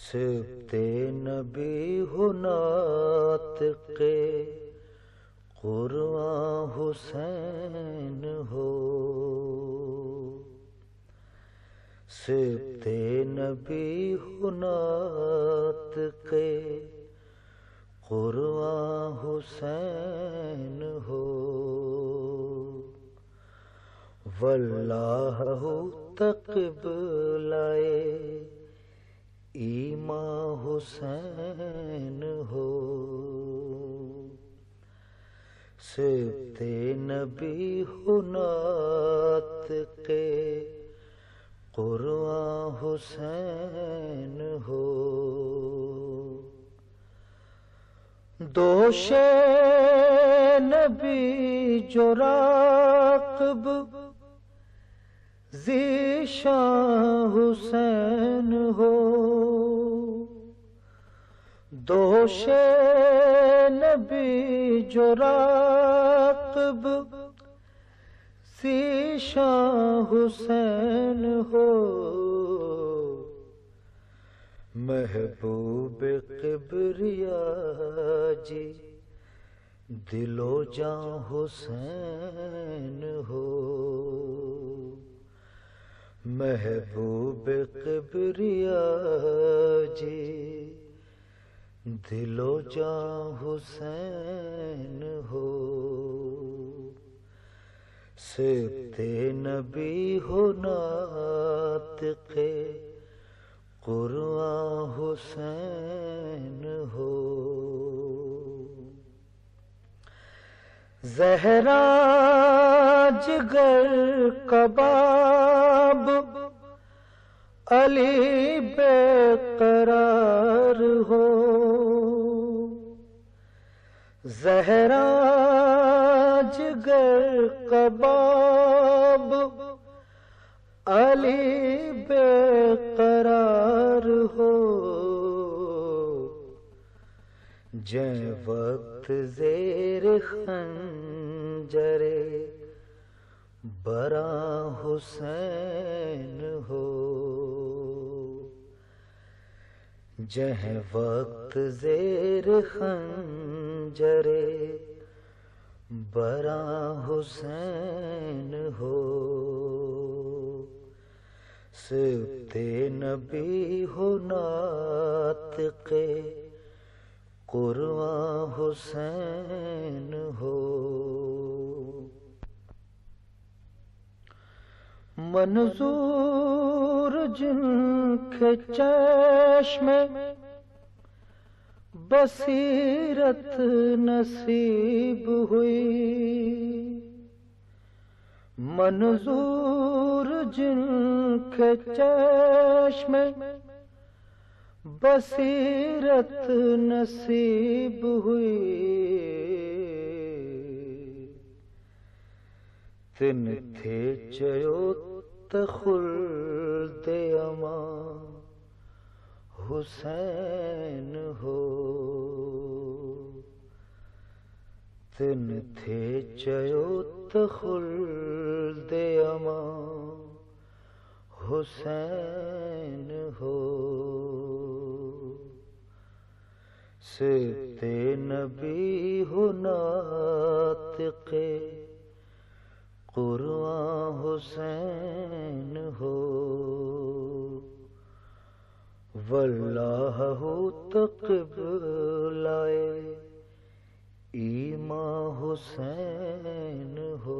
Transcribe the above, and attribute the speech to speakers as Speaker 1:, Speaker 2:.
Speaker 1: सिबते नबी हुनात के कुरआ हुसैन हो। सिबते नबी हुनात के कुरआ हुसैन हो। वल्लाह तकबलाए ईमा हुसैन हो। सिबते नबी हुनात के कुरआ हुसैन हो। दोषे नबी जो राकब, जीशा हुसैन हो। दोषे नबी जो राकब जीशा हुसैन हो। महबूब किबरिया जी, दिलो जा हुसैन हो। महबूब किबरिया जी दिलो जा हुसैन हो सिबते नबी हो नात के कुरआ हुसैन हो। जहरा जिगर कबाब, अली बेकरार हो। जहरा जिगर कबाब, अली बेकरार हो। जै वक्त जेर खंजरे, बरा हुसैन हो। जह वक्त जेर खंजरे। बरा हुसैन हो। सिबते नबी हो नात के कुरआ हुसैन हो। मंजूर जिनके चश्मे बसीरत नसीब हुई। मंजूर जिनके चश्मे बसीरत नसीब हुई। तिन थे चयो तखुल अमा, हुसैन हो तिन थे चयो तखुल अमा। हुसैन हो। सिबते नबी हो नात के कुरआ हुसैन हो। वल्लाह तकबलाए सीमा हुसैन हो।